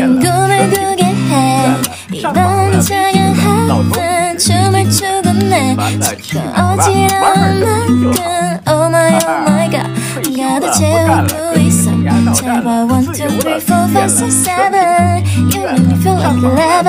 꿈을 꾸게 해 이런 작은 하루는 춤을 추고 내 지금 어지러운 만큼 Oh my oh my god 가득 채우고 있어 잡아 1, 2, 3, 4, 5, 6, 7 You make me feel like eleven